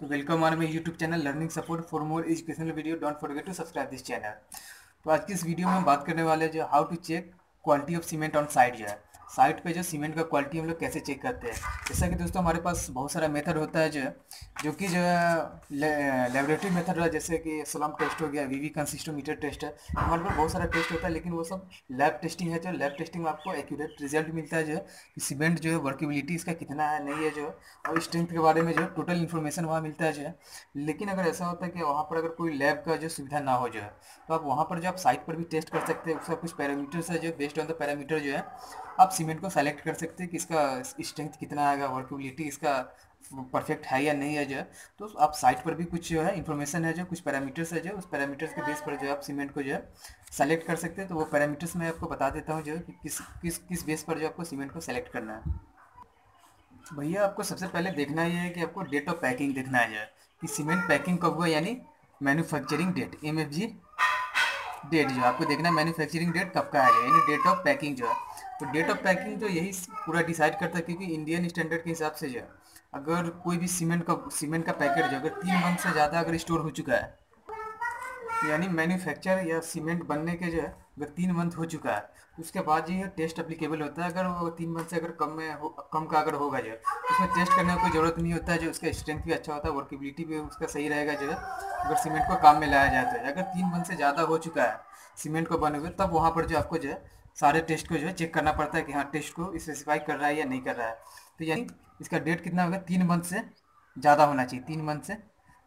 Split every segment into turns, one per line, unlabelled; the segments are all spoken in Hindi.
तो welcome are my YouTube channel learning support for more educational video don't forget to subscribe this channel तो आज की इस वीडियो में हम बात करने वाले जो how to check quality of cement on side जो है। साइट पे जो सीमेंट का क्वालिटी हम लोग कैसे चेक करते हैं? जैसा कि दोस्तों हमारे पास बहुत सारा मेथड होता है जो जो कि जो है लेबोरेटरी मेथड रहा जैसे कि स्लम टेस्ट हो गया वीवी कंसिस्टोमीटर टेस्ट है। हमारे पास बहुत सारा टेस्ट होता है, लेकिन वो सब लैब टेस्टिंग है, जो लैब टेस्टिंग में आपको एक्यूरेट रिज़ल्ट मिलता है, जो कि सीमेंट जो है वर्केबिलिटी इसका कितना है, नहीं है, जो और स्ट्रेंथ के बारे में जो टोटल इन्फॉर्मेशन वहाँ मिलता है, जो। लेकिन अगर ऐसा होता है कि वहाँ पर अगर कोई लैब का जो सुविधा ना हो, जो है तो आप वहाँ पर जो आप साइट पर भी टेस्ट कर सकते हैं, उसका कुछ पैरामीटर्स है, जो बेस्ड ऑन द पैरामीटर जो है आप सीमेंट को सेलेक्ट कर सकते हैं कि इसका स्ट्रेंथ कितना आएगा वर्केबिलिटी इसका परफेक्ट है या नहीं है जो तो आप साइट पर भी कुछ जो है इन्फॉर्मेशन है जो, कुछ पैरामीटर्स है जो, उस पैरामीटर्स के बेस पर जो है आप सीमेंट को जो है सेलेक्ट कर सकते हैं। तो वो पैरामीटर्स मैं आपको बता देता हूँ जो कि किस किस किस बेस पर जो आपको सीमेंट को सेलेक्ट करना है। भैया, आपको सबसे पहले देखना ये है कि आपको डेट ऑफ़ पैकिंग देखना है जो कि सीमेंट पैकिंग कब हुआ, यानी manufacturing date M F G date जो आपको देखना है मैन्युफैक्चरिंग डेट कब का है यानी डेट ऑफ़ पैकिंग जो है। तो डेट ऑफ़ पैकिंग जो यही पूरा डिसाइड करता है क्योंकि इंडियन स्टैंडर्ड के हिसाब से जो है, अगर कोई भी सीमेंट का सीमेंट का पैकेट जो अगर तीन मंथ से ज़्यादा अगर स्टोर हो चुका है, यानी मैन्युफैक्चर या सीमेंट बनने के जो है, अगर तीन मंथ हो चुका है तो उसके बाद ये टेस्ट अप्लीकेबल होता है। अगर वो तीन मंथ से अगर कम में हो, कम का अगर होगा जो उसमें टेस्ट करने की कोई ज़रूरत नहीं होता है। जो उसका स्ट्रेंथ भी अच्छा होता है वर्केबिलिटी भी उसका सही रहेगा जो है, अगर सीमेंट को काम में लाया जाता है अगर तीन मंथ से ज़्यादा हो चुका है सीमेंट को बने हुए तब वहाँ पर जो आपको जो है सारे टेस्ट को जो है चेक करना पड़ता है कि हाँ टेस्ट को स्पेसिफाई कर रहा है या नहीं कर रहा है। तो यानी इसका डेट कितना होगा? तीन मंथ से ज़्यादा होना चाहिए। तीन मंथ से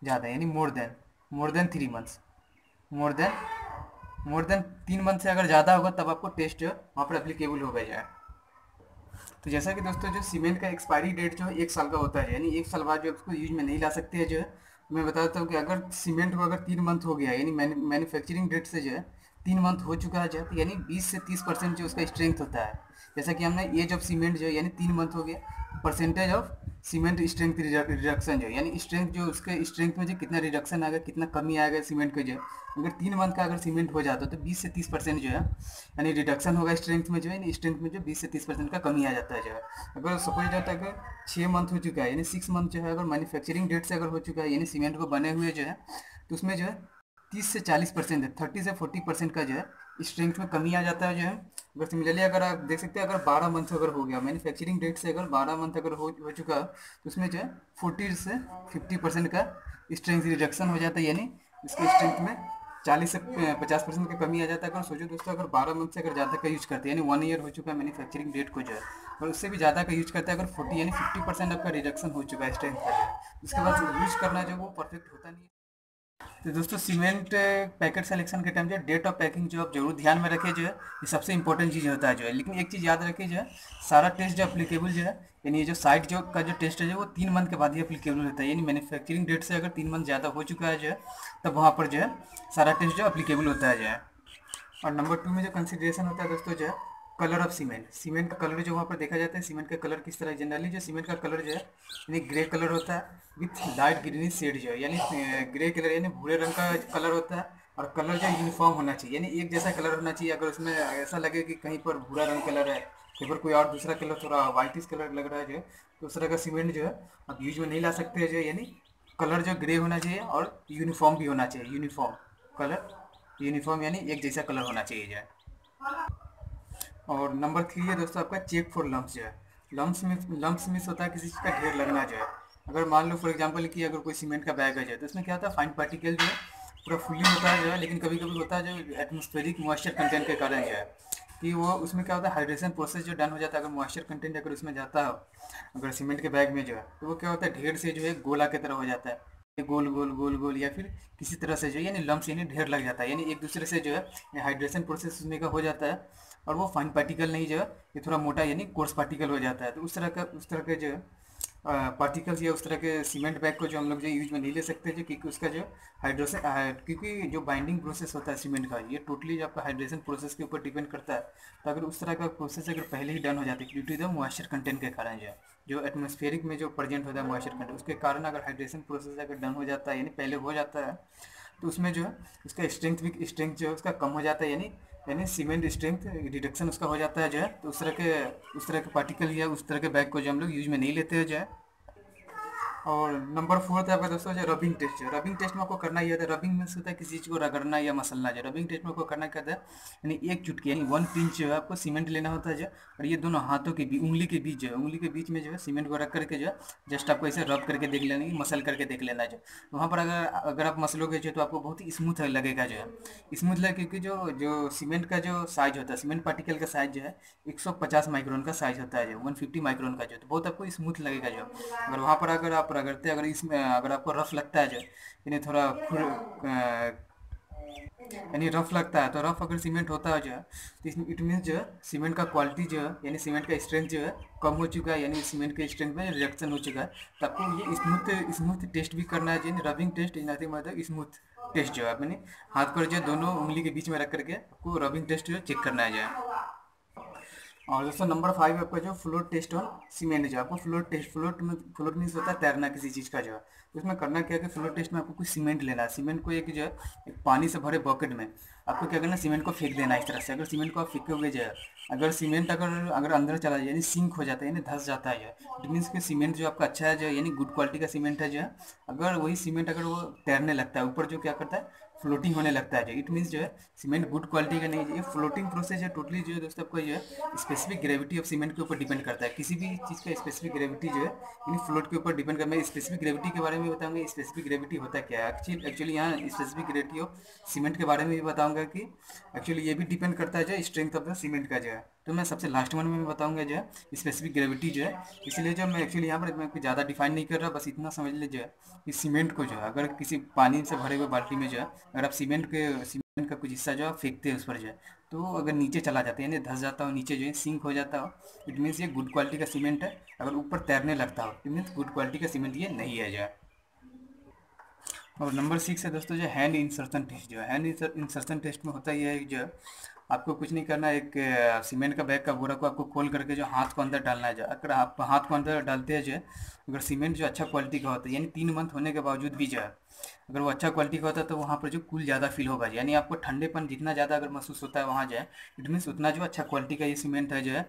ज़्यादा, यानी more than more than three months more than more than तीन मंथ से अगर ज़्यादा होगा, तब आपको टेस्ट जो वहाँ पर अप्लीकेबल हो गया जाए तो जैसा कि दोस्तों, जो सीमेंट का एक्सपायरी डेट जो है एक साल का होता है, यानी एक साल बाद जो उसको यूज़ में नहीं ला सकते हैं जो है, मैं बता देता हूँ कि अगर सीमेंट को अगर तीन मंथ हो गया, यानी मैन्युफैक्चरिंग डेट से जो है तीन मंथ हो चुका है जो तो यानी 20 से 30 परसेंट जो उसका स्ट्रेंथ होता है। जैसा कि हमने एज ऑफ़ सीमेंट जो यानी तीन मंथ हो गया। Percentage of cement strength reduction जो यानी स्ट्रेंथ जो उसके स्ट्रेंथ में जो कितना रिडक्शन आएगा, कितना कमी आएगा सीमेंट का जो अगर तीन मंथ का अगर सीमेंट हो जाता है तो बीस से तीस परसेंट जो है, यानी रिडक्शन होगा स्ट्रेंथ में जो है स्ट्रेंथ में जो बीस से तीस परसेंट का कमी आ जाता है जो है। अगर सपोज़ है अगर छः मंथ हो चुका है, यानी सिक्स मंथ जो है, अगर मैन्युफैक्चरिंग डेट से अगर हो चुका है, यानी सीमेंट को बने हुए जो है तो उसमें जो है तीस से चालीस परसेंट है। थर्टी से फोर्टी परसेंट का जो है स्ट्रेंथ में कमी आ जाता है जो है। अगर सिमिलरली अगर आप देख सकते हैं, अगर बारह मंथ अगर हो गया मैन्युफैक्चरिंग डेट से अगर बारह मंथ अगर हो हो चुका तो उसमें जो है फोर्टी से फिफ्टी परसेंट का स्ट्रेंथ रिडक्शन हो जाता है। यानी इसके स्ट्रेंथ में चालीस से पचास परसेंट का कमी आ जाता है। अगर सोचो दोस्तों, अगर बारह मंथ से अगर ज़्यादा का यूज़ करते हैं, यानी वन ईयर हो चुका है मैन्युफैक्चरिंग डेट को जो है, और उससे भी ज़्यादा का यूज़ करते हैं, अगर फोर्टी यानी फिफ्टी परसेंट आपका रिडक्शन हो चुका है स्ट्रेंथ का उसके बाद यूज़ करना जो वो परफेक्ट होता नहीं है। तो दोस्तों सीमेंट पैकेट सिलेक्शन के टाइम जो डेट ऑफ़ पैकिंग जो आप ज़रूर ध्यान में रखें जो है, ये सबसे इंपॉर्टेंट चीज़ होता है जो है। लेकिन एक चीज़ याद रखें जो है, सारा टेस्ट जो अप्लीकेबल जो है, यानी ये जो साइट जो का जो टेस्ट है, जो वो तीन मंथ के बाद ही अप्लीकेबल होता है। यानी मैन्युफैक्चरिंग डेट से अगर तीन मंथ ज़्यादा हो चुका है, जो है, तब वहाँ पर जो है, सारा टेस्ट जो अप्लीकेबल होता है, जो है। और नंबर टू में जो कंसिडरेशन होता है, दोस्तों, जो है कलर ऑफ़ सीमेंट। सीमेंट का कलर जो वहाँ पर देखा जाता है, सीमेंट का कलर किस तरह जनरली जो सीमेंट का कलर जो है, यानी ग्रे कलर होता है विथ लाइट ग्रीन शेड जो है, यानी ग्रे कलर यानी भूरे रंग का कलर होता है और कलर जो यूनिफॉर्म होना चाहिए। यानी एक जैसा कलर होना चाहिए, अगर उसमें ऐसा लगे कि कहीं पर भूरा रंग कलर है, कहीं पर कोई और दूसरा कलर थोड़ा वाइटिस कलर लग रहा है जो है तो उस तरह का सीमेंट जो है आप यूज़ में नहीं ला सकते जो यानी कलर जो ग्रे होना चाहिए और यूनिफॉर्म भी होना चाहिए यूनिफॉर्म कलर यूनिफॉर्म यानी एक जैसा कलर होना चाहिए जो है। और नंबर थ्री है दोस्तों, आपका चेक फॉर लम्स जो है। लम्स मिस लम्स मिस होता है किसी चीज़ का ढेर लगना जो है। अगर मान लो फॉर एग्जांपल कि अगर कोई सीमेंट का बैग है जाए तो उसमें क्या होता है फाइन पार्टिकल जो है, पूरा फुली होता है जो है, लेकिन कभी कभी होता है जो एटमोस्फेरिक मॉइस्चर कंटेंट के कारण जो है, कि वो उसमें क्या होता है हाइड्रेशन प्रोसेस जो डन हो जाता है, अगर मॉइस्चर कंटेंट अगर उसमें जाता हो, अगर सीमेंट के बैग में जो है तो वो क्या होता है, ढेर से जो है गोला की तरह हो जाता है। गोल गोल गोल गोल या फिर किसी तरह से जो यानी लम्स यानी ढेर लग जाता है। यानी एक दूसरे से जो है हाइड्रेशन प्रोसेस उसमें का हो जाता है और वो फाइन पार्टिकल नहीं जो है, ये थोड़ा मोटा, यानी कोर्स पार्टिकल हो जाता है। तो उस तरह का, उस तरह के जो है पार्टिकल्स या उस तरह के सीमेंट बैग को जो हम लोग जो यूज़ में नहीं ले सकते जो, क्योंकि उसका जो हाइड्रोसन क्योंकि जो बाइंडिंग प्रोसेस होता है सीमेंट का, ये टोटली जो आपका हाइड्रेशन प्रोसेस के ऊपर डिपेंड करता है तो अगर उस तरह का प्रोसेस अगर पहले ही डन हो जाता है due to the moisture content के कारण जो जो एटमोस्फेरिक में जो प्रेजेंट होता है मॉइस्चर कंटेंट उसके कारण अगर हाइड्रेशन प्रोसेस अगर डन हो जाता है, यानी पहले हो जाता है तो उसमें जो है, उसका स्ट्रेंथ भी स्ट्रेंथ जो है उसका कम हो जाता है, यानी यानी सीमेंट स्ट्रेंथ रिडक्शन उसका हो जाता है जो है तो उस तरह के, उस तरह के पार्टिकल या उस तरह के बैग को जो हम लोग यूज़ में नहीं लेते हैं जो है और नंबर फोर्थ है आपका दोस्तों जो रबिंग टेस्ट है। रबिंग टेस्ट में आपको करना है रबिंग मीन्स होता है किसी चीज़ को रगड़ना या मसलना जो। रबिंग टेस्ट में आपको करना क्या है, यानी एक चुटकी, यानी वन पिंच जो है आपको सीमेंट लेना होता है जो। और ये दोनों हाथों के बीच, उंगली के बीच जो है, उंगली के बीच में जो है सीमेंट को रख करके जो है जस्ट आपको ऐसे रब करके देख लेना मसल करके देख लेना जो। वहाँ पर अगर अगर आप मसलोगे जो तो आपको बहुत ही स्मूथ लगेगा जो। है स्मूथ लगे क्योंकि जो जो सीमेंट का जो साइज़ होता है सीमेंट पार्टिकल का साइज़ जो है 150 माइक्रोन का साइज़ होता है जो 150 माइक्रोन का जो। तो बहुत आपको स्मूथ लगेगा जो। अगर वहाँ पर अगर आप रगड़ते अगर इसमें, अगर आपको रफ लगता है जो यानी थोड़ा यानी रफ लगता है तो रफ अगर सीमेंट होता है जो है तो इट मीन्स जो है सीमेंट का क्वालिटी जो है यानी सीमेंट का स्ट्रेंथ जो है कम हो चुका है, यानी सीमेंट के स्ट्रेंथ में रिएक्शन हो चुका है तो आपको ये स्मूथ स्मूथ टेस्ट भी करना है यानी रबिंग टेस्ट नथिंग मतलब स्मूथ टेस्ट जो है, अपने हाथ पर जो है दोनों उंगली के बीच में रख करके आपको रबिंग टेस्ट जो चेक करना है जो। है और दोस्तों नंबर फाइव आपका जो फ्लोट टेस्ट और सीमेंट जो आपको फ्लोट टेस्ट फ्लोट में फ्लोट मीन्स होता है तैरना किसी चीज़ का जो है। तो इसमें करना क्या है कि फ्लोट टेस्ट में आपको कुछ सीमेंट लेना है। सीमेंट को एक जो है, एक पानी से भरे बकेट में आपको क्या करना है सीमेंट को फेंक देना है इस तरह से। अगर सीमेंट को आप फेंकोगे जो है, अगर सीमेंट अगर अगर अंदर चला जाए, यानी सिंक हो जाता है, यानी धस जाता है इट मीन्स कि सीमेंट जो आपका अच्छा है जो यानी गुड क्वालिटी का सीमेंट है जो है, अगर वही सीमेंट अगर वो तैरने लगता है, ऊपर जो क्या करता है फ्लोटिंग होने लगता है। इट मीन्स जो है सीमेंट गुड क्वालिटी का नहीं ये फ्लोटिंग प्रोसेस है टोटली जो है दोस्तों आपको जो है स्पेसिफिक ग्रेविटी ऑफ़ सीमेंट के ऊपर डिपेंड करता है। किसी भी चीज़ का स्पेसिफिक ग्रेविटी जो है यानी फ्लोट के ऊपर डिपेंड करता है। स्पेसिफिक ग्रेविटी के बारे में बताऊँगा स्पेसिफिक ग्रेविटी होता क्या है। एक्चुअली यहाँ स्पेसिफिक ग्रेविटी ऑफ़ सीमेंट के बारे में भी बताऊँगा कि एक्चुअली ये भी डिपेंड करता है जो स्ट्रेंथ ऑफ़ द सीमेंट का जो है। तो मैं सबसे लास्ट वन में बताऊँगा जो है स्पेसिफिक ग्रेविटी जो है इसलिए जो मैं एक्चुअली यहाँ पर मैं कुछ ज़्यादा डिफाइन नहीं कर रहा बस इतना समझ लीजिए जो है कि सीमेंट को जो है अगर किसी पानी से भरे हुए बाल्टी में जो है अगर आप सीमेंट के सीमेंट का कुछ हिस्सा जो है फेंकते हैं उस पर जो है तो अगर नीचे चला जाता है यानी धस जाता हो नीचे जो है सिंक हो जाता हो इट मीन्स ये गुड क्वालिटी का सीमेंट है अगर ऊपर तैरने लगता हो इट मीन्स गुड क्वालिटी का सीमेंट ये नहीं है जो है और नंबर सिक्स है दोस्तों जो हैंड इंसर्शन टेस्ट जो है हैंड इंसर्शन टेस्ट में होता यह है जो आपको कुछ नहीं करना, एक सीमेंट का बैग का बोरा को आपको खोल करके जो हाथ को अंदर डालना है अगर आप हाथ को अंदर डालते हैं जो, अगर सीमेंट जो अच्छा क्वालिटी का होता है, यानी तीन मंथ होने के बावजूद भी जो है, अगर वो अच्छा क्वालिटी का होता है तो वहाँ पर जो कूल ज़्यादा फील होगा यानी आपको ठंडेपन जितना ज़्यादा अगर महसूस होता है वहाँ जाए इट मीन्स उतना जो अच्छा क्वालिटी का ये सीमेंट है जो है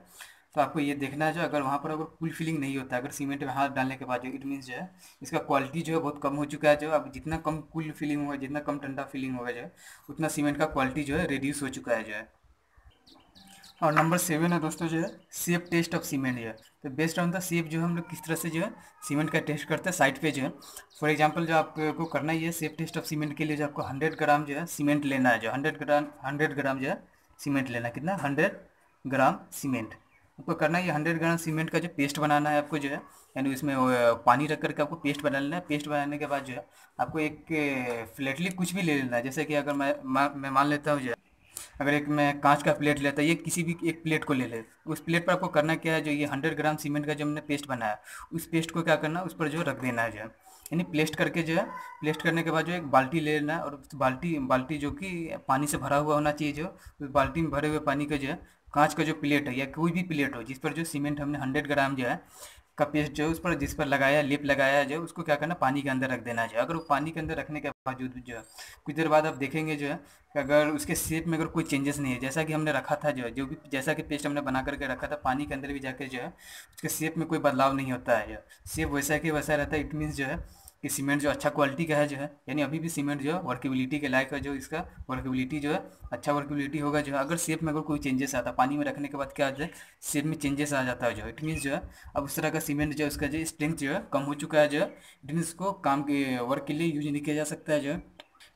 तो आपको ये देखना है जो अगर वहाँ पर अगर कूल फीलिंग नहीं होता, अगर सीमेंट में हाथ डालने के बाद जो इट मीन्स जो है, इसका क्वालिटी जो है बहुत कम हो चुका है जो अब जितना कम कुल फीलिंग होगा, जितना कम ठंडा फीलिंग होगा जो है उतना सीमेंट का क्वालिटी जो है रिड्यूस हो चुका है जो है। और नंबर सेवन है दोस्तों जो है सेफ़ टेस्ट ऑफ़ सीमेंट जो है। तो बेस्ड ऑन द सेफ़ जो हम लोग किस तरह से जो है सीमेंट का टेस्ट करते हैं साइट पे जो है। फॉर एग्जांपल जो आपको करना ही है सेफ़ टेस्ट ऑफ़ सीमेंट के लिए जो आपको हंड्रेड ग्राम जो है सीमेंट लेना है जो हंड्रेड ग्राम हंड्रेड ग्राम जो है सीमेंट लेना है। कितना? हंड्रेड ग्राम सीमेंट आपको करना है, ये हंड्रेड ग्राम सीमेंट का जो पेस्ट बनाना है आपको जो है, यानी इसमें पानी रख करके आपको पेस्ट बना लेना है। पेस्ट बनाने के बाद जो है, आपको एक फ्लेटली कुछ भी ले लेना है। जैसे कि अगर मैं मैं मान लेता हूँ जो है, अगर एक मैं कांच का प्लेट लेता ये किसी भी एक प्लेट को ले ले। उस प्लेट पर आपको करना क्या है, जो ये हंड्रेड ग्राम सीमेंट का जो हमने पेस्ट बनाया, उस पेस्ट को क्या करना है, उस पर जो रख देना है जो है। यानी प्लेस्ट करके जो है प्लेस्ट करने के बाद जो एक बाल्टी ले लेना है और बाल्टी बाल्टी जो कि पानी से भरा हुआ होना चाहिए जो, उस बाल्टी में भरे हुए पानी का जो है कांच का जो प्लेट है या कोई भी प्लेट हो, जिस पर जो सीमेंट हमने हंड्रेड ग्राम जो है का पेस्ट जो है उस पर जिस पर लगाया, लिप लगाया जो उसको क्या करना, पानी के अंदर रख देना जो अगर वो पानी के अंदर रखने के बावजूद जो है, कुछ देर बाद आप देखेंगे जो है कि अगर उसके शेप में अगर कोई चेंजेस नहीं है, जैसा कि हमने रखा था जो है, जो भी, जैसा कि पेस्ट हमने बना करके रखा था, पानी के अंदर भी जाकर जो है, उसके शेप में कोई बदलाव नहीं होता है जो शेप वैसा कि वैसा रहता है इट मीन्स जो है कि सीमेंट जो अच्छा क्वालिटी का है जो है, यानी अभी भी सीमेंट जो है वर्केबिलिटी के लायक है जो इसका वर्केबिलिटी जो है अच्छा वर्केबिलिटी होगा जो है। अगर सेप में अगर कोई चेंजेस आता है पानी में रखने के बाद क्या आता है सेप में चेंजेस आ जाता है जो इट मीन्स जो है, अब उस तरह का सीमेंट जो है, उसका जो स्ट्रेंथ जो है, कम हो चुका है जो है। इट मीन्स को काम के वर्क के लिए यूज़ नहीं किया जा सकता है जो है।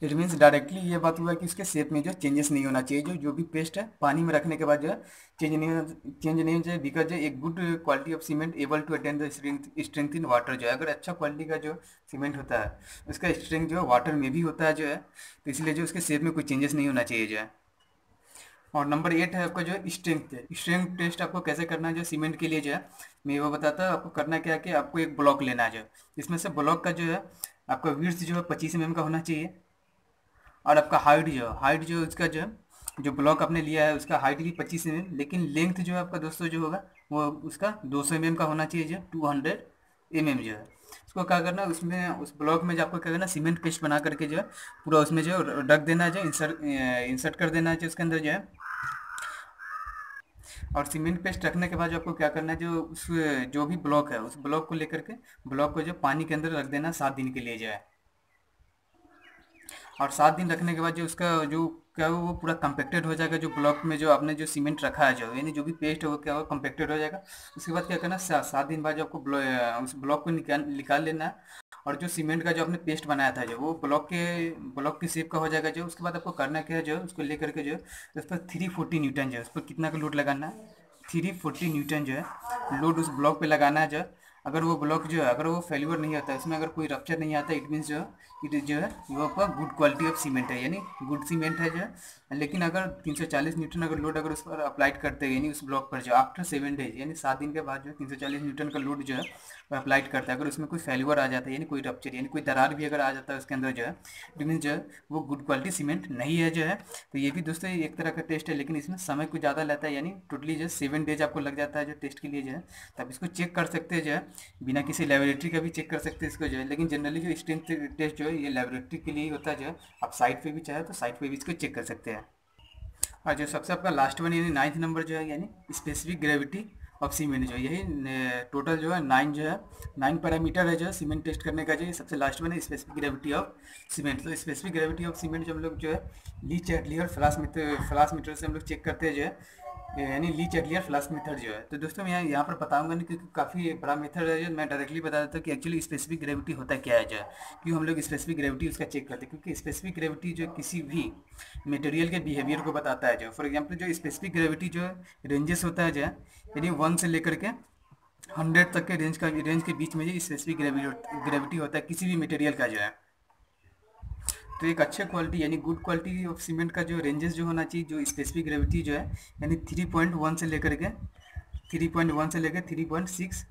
इट मीन्स डायरेक्टली ये बात हुआ कि उसके शेप में जो चेंजेस नहीं होना चाहिए, जो जो भी पेस्ट है पानी में रखने के बाद जो है चेंज नहीं चेंज नहीं होना चाहिए बिकॉज़ एक good quality of cement able to attend the strength in water जो है। अगर अच्छा क्वालिटी का जो सीमेंट होता है, उसका स्ट्रेंथ जो है वाटर में भी होता है जो है तो इसलिए जो उसके शेप में कोई चेंजेस नहीं होना चाहिए जो है। और नंबर एट है आपका जो है स्ट्रेंथ स्ट्रेंथ टेस्ट आपको कैसे करना है जो सीमेंट के लिए जो है, मैं वो बताता हूँ, आपको करना क्या है कि आपको एक ब्लॉक लेना है जो इसमें से ब्लॉक का जो है, आपका वीर्स जो है पच्चीस एम का होना चाहिए। और आपका हाइट जो है हाइट जो उसका जो है, जो ब्लॉक आपने लिया है, उसका हाइट भी पच्चीस एम लेकिन लेंथ जो है आपका दोस्तों जो होगा, वो उसका दो सौ एम का होना चाहिए जो टू हंड्रेड एम जो है। उसको क्या करना है उसमें, उस ब्लॉक में जो आपको क्या करना सीमेंट पेस्ट बना करके जो है, पूरा उसमें जो रख देना जो इंसर्ट इंसर्ट कर देना है जो उसके अंदर जो है। और सीमेंट पेस्ट रखने के बाद जो आपको क्या करना है, जो उस, जो भी ब्लॉक है, उस ब्लॉक को लेकर के ब्लॉक को जो पानी के अंदर रख देना सात दिन के लिए जो है। और सात दिन रखने के बाद जो उसका जो क्या वो पूरा कम्पेक्टेड हो जाएगा, जो ब्लॉक में जो आपने जो सीमेंट रखा है जो, यानी जो भी पेस्ट है वो क्या होगा कम्पेक्टेड हो जाएगा। उसके बाद क्या करना है सात दिन बाद जो आपको उस ब्लॉक को निकाल निकाल लेना है और जो सीमेंट का जो आपने पेस्ट बनाया था जो, वो ब्लॉक के ब्लॉक की शेप का हो जाएगा जो, उसके बाद आपको करना क्या है जो, उसको लेकर के जो, उस पर थ्री फोर्टी न्यूटन जो है, उस पर कितना का लोड लगाना है? थ्री फोर्टी न्यूटन जो है लोड उस ब्लॉक पर लगाना है जो अगर वो ब्लॉक जो है, अगर वो फेल्यूर नहीं होता, इसमें अगर कोई रप्चर नहीं आता इट मीन्स जो है इट इज़ जो है, वो आपका गुड क्वालिटी ऑफ़ सीमेंट है, यानी गुड सीमेंट है जो है। लेकिन अगर 340 न्यूटन अगर लोड अगर उस पर अप्लाइड करते हैं, यानी उस ब्लॉक पर जो आफ्टर सेवन डेज़ यानी सात दिन के बाद जो तीन सौ चालीस न्यूटन का लोड जो है, वो अप्लाइड करता है। अगर उसमें कोई फेल्यूर आ जाता है, यानी कोई रप्चर यानी कोई दरार भी अगर आ जाता है उसके अंदर जो है इट मीन जो है वो गुड क्वालिटी सीमेंट नहीं है जो है। तो ये भी दोस्तों एक तरह का टेस्ट है, लेकिन इसमें समय कुछ ज़्यादा लेता है, यानी टोटली जो सेवन डेज़ आपको लग जाता है जो टेस्ट के लिए जो है, तब इसको चेक कर सकते हैं जो है। बिना किसी लेबोरेटरी का भी चेक कर सकते हैं इसको जो है। लेकिन जनरली जो स्ट्रेंथ टेस्ट जो है, ये लेबोरेटरी के लिए होता है जो है। आप साइट पे भी चाहे तो साइट पे भी इसको चेक कर सकते हैं। और जो सबसे आपका लास्ट वन यानी नाइन्थ नंबर जो है, यानी स्पेसिफिक ग्रेविटी ऑफ़ सीमेंट जो है, यही टोटल जो है नाइन जो है नाइन पैरामीटर है जो है सीमेंट टेस्ट करने का जो है सबसे लास्ट में है स्पेसिफिक ग्रेविटी ऑफ़ सीमेंट तो स्पेसिफिक ग्रेविटी ऑफ़ सीमेंट जो हम लोग जो है लीच एटली और फ्लास मीटर फ्लास मीटर से हम लोग चेक करते हैं जो है यानी ली चेकलियर फ्लास्क मेथड जो है। तो दोस्तों, मैं यहाँ पर बताऊँगा नहीं, क्योंकि काफ़ी बड़ा मेथड है जो। मैं डायरेक्टली बता देता हूँ कि एक्चुअली स्पेसिफिक ग्रेविटी होता क्या है जो है। क्यों हम लोग स्पेसिफिक ग्रेविटी उसका चेक करते हैं, क्योंकि स्पेसिफिक ग्रेविटी जो किसी भी मटेरियल के बिहेवियर को बताता है जो। फॉर एग्ज़ाम्पल जो स्पेसिफिक ग्रेविटी जो रेंजेस होता है जो यानी वन से लेकर के हंड्रेड तक के रेंज का रेंज के बीच में जो स्पेसिफिक ग्रेविटी होता है, किसी भी मटेरियल का जो है। तो एक अच्छे क्वालिटी यानी गुड क्वालिटी ऑफ़ सीमेंट का जो रेंजेस जो होना चाहिए, जो स्पेसिफिक ग्रेविटी जो है, यानी थ्री पॉइंट वन से लेकर के थ्री पॉइंट वन से लेकर three point six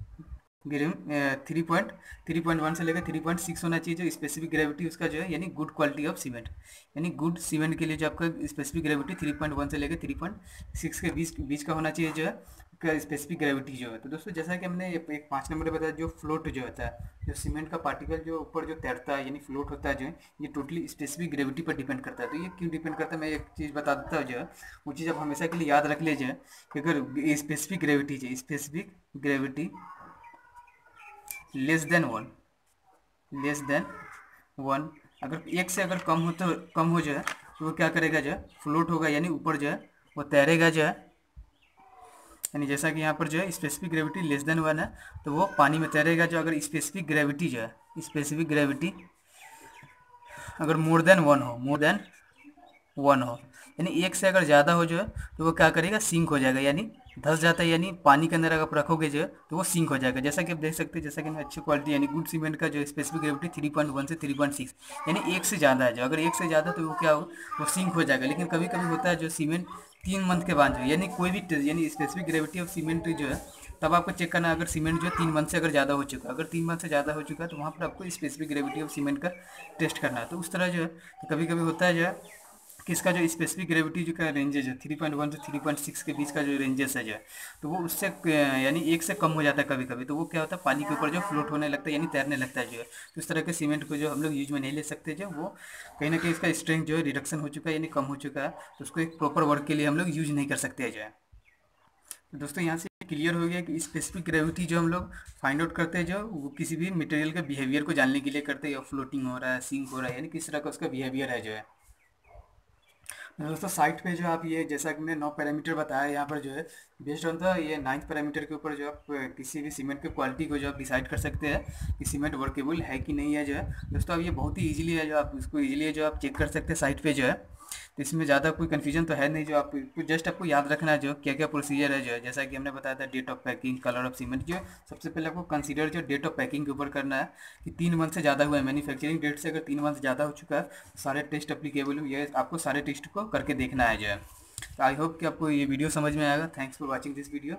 three point three point one से लेकर थ्री पॉइंट सिक्स होना चाहिए जो स्पेसिफिक ग्रेविटी उसका जो है, यानी गुड क्वालिटी ऑफ़ सीमेंट यानी गुड सीमेंट के लिए जो आपका specific gravity three point one से लेकर थ्री पॉइंट सिक्स के बीच बीच का होना चाहिए जो है स्पेसिफिक ग्रेविटी जो है। तो दोस्तों, जैसा कि हमने एक पाँच नंबर बताया, जो फ्लोट जो होता है, जो सीमेंट का पार्टिकल जो ऊपर जो तैरता है, यानी फ्लोट होता है जो है, ये टोटली स्पेसिफिक ग्रेविटी पर डिपेंड करता है। तो ये क्यों डिपेंड करता है? मैं एक चीज़ बता देता हूँ जो है, वो चीज़ आप हमेशा के लिए याद रख लीजिए कि अगर स्पेसिफिक ग्रेविटी जो specific gravity less than one less than one अगर एक से अगर कम हो तो कम हो जाए तो वो क्या करेगा जो है फ्लोट होगा, यानी ऊपर जो है, वो तैरेगा जो है यानी जैसा कि यहाँ पर जो है specific gravity less than one है तो वो पानी में तैरेगा जो अगर स्पेसिफिक ग्रेविटी जो है स्पेसिफिक ग्रेविटी अगर मोर देन वन हो मोर देन वन हो। यानी एक से अगर ज़्यादा हो जो है तो वो क्या करेगा? सिंक हो जाएगा। यानी धस जाता है, यानी पानी के अंदर अगर आप रखोगे जो है तो वो सिंक हो जाएगा। जैसा कि आप देख सकते हैं, जैसा कि अच्छी क्वालिटी यानी गुड सीमेंट का जो specific gravity three point one से थ्री पॉइंट सिक्स यानी एक से ज़्यादा है जो। अगर एक से ज़्यादा तो वो क्या हो? वो सिंक हो जाएगा। लेकिन कभी कभी होता है जो सीमेंट तीन मंथ के बाद जो यानी कोई भी यानी स्पेसिफिक ग्रेविटी ऑफ़ सीमेंट जो है, तब आपको चेक करना अगर सीमेंट जो है तीन मंथ से अगर ज़्यादा हो चुका है। अगर तीन मंथ से ज़्यादा हो चुका है तो वहाँ पर आपको स्पेसिफिक ग्रेविटी ऑफ़ सीमेंट का टेस्ट करना है। तो उस तरह जो है तो कभी कभी होता है जो है कि इसका जो स्पेसिफिक ग्रेविटी जो का रेंजेज है थ्री पॉइंट वन से थ्री पॉइंट सिक्स के बीच का जो रेंजेस है, जो है तो वो उससे, यानी एक से कम हो जाता है कभी कभी तो वो क्या होता है? पानी के ऊपर जो फ्लोट होने लगता है, यानी तैरने लगता है, जो। है तो इस तरह के सीमेंट को जो हम लोग यूज़ में नहीं ले सकते, जो वो कहीं ना कहीं इसका स्ट्रेंथ जो है रिडक्शन हो चुका है, यानी कम हो चुका है। तो उसको एक प्रॉपर वर्क के लिए हम लोग यूज़ नहीं कर सकते जो। है तो दोस्तों, यहाँ से क्लियर हो गया कि स्पेसिफिक ग्रेविटी जो हम लोग फाइंड आउट करते हैं, जो, वो किसी भी मटेरियल के बिहेवियर को जानने के लिए करते हैं, या फ्लोटिंग हो रहा है सिंक हो रहा है, यानी किस तरह का उसका बिहेवियर है, जो। है दोस्तों साइट पे जो आप ये, जैसा कि मैंने नौ पैरामीटर बताया, यहाँ पर जो है बेस्ड ऑन द ये नाइन्थ पैरामीटर के ऊपर जो आप किसी भी सीमेंट की क्वालिटी को जो आप डिसाइड कर सकते हैं कि सीमेंट वर्केबल है कि नहीं है जो है। दोस्तों, अब ये बहुत ही ईजिली है जो आप, इसको ईजिली जो आप चेक कर सकते हैं साइट पे जो है। तो इसमें ज़्यादा कोई कन्फ्यूज़न तो है नहीं जो आप जस्ट आपको याद रखना है जो क्या क्या प्रोसीजर है जो है। जैसा कि हमने बताया था date of packing colour of cement जो सबसे पहले आपको कंसीडर जो डेट ऑफ़ पैकिंग के ऊपर करना है कि तीन मंथ से ज़्यादा हुआ है मैन्युफैक्चरिंग डेट से। अगर तीन मंथ ज़्यादा हो चुका है तो सारे टेस्ट अप्लीकेबल ये आपको सारे टेस्ट को करके देखना है जो है। तो आई होप कि आपको ये वीडियो समझ में आएगा। Thanks for watching this video